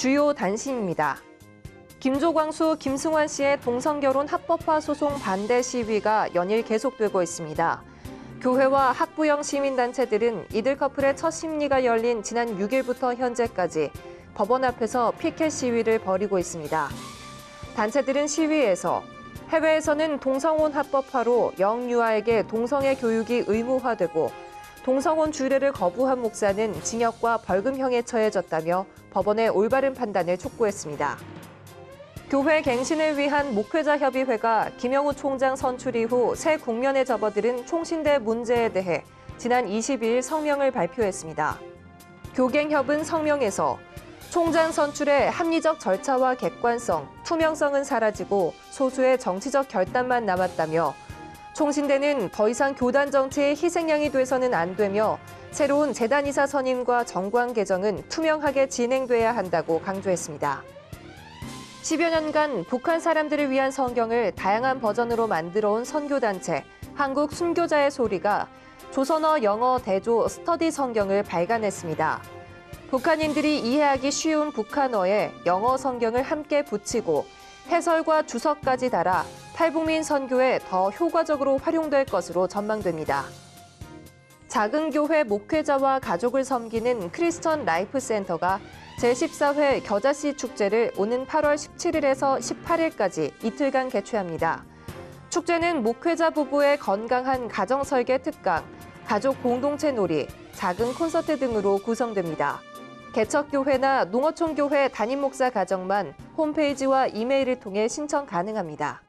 주요 단신입니다. 김조광 수, 김승환 씨의 동성결혼 합법화 소송 반대 시위가 연일 계속되고 있습니다. 교회와 학부형 시민단체들은 이들 커플의 첫 심리가 열린 지난 6일부터 현재까지 법원 앞에서 피켓 시위를 벌이고 있습니다. 단체들은 시위에서 해외에서는 동성혼 합법화로 영유아에게 동성애 교육이 의무화되고 동성혼 주례를 거부한 목사는 징역과 벌금형에 처해졌다며 법원의 올바른 판단을 촉구했습니다. 교회 갱신을 위한 목회자 협의회가 김영우 총장 선출 이후 새 국면에 접어들은 총신대 문제에 대해 지난 22일 성명을 발표했습니다. 교갱협은 성명에서 총장 선출의 합리적 절차와 객관성, 투명성은 사라지고 소수의 정치적 결단만 남았다며 총신대는 더 이상 교단 정치의 희생양이 돼서는 안 되며 새로운 재단 이사 선임과 정관 개정은 투명하게 진행돼야 한다고 강조했습니다. 10여 년간 북한 사람들을 위한 성경을 다양한 버전으로 만들어온 선교단체 한국 순교자의 소리가 조선어 영어 대조 스터디 성경을 발간했습니다. 북한인들이 이해하기 쉬운 북한어에 영어 성경을 함께 붙이고 해설과 주석까지 달아 탈북민 선교에 더 효과적으로 활용될 것으로 전망됩니다. 작은 교회 목회자와 가족을 섬기는 크리스천 라이프 센터가 제14회 겨자씨 축제를 오는 8월 17일에서 18일까지 이틀간 개최합니다. 축제는 목회자 부부의 건강한 가정 설계 특강, 가족 공동체 놀이, 작은 콘서트 등으로 구성됩니다. 개척교회나 농어촌교회 담임 목사 가정만 홈페이지와 이메일을 통해 신청 가능합니다.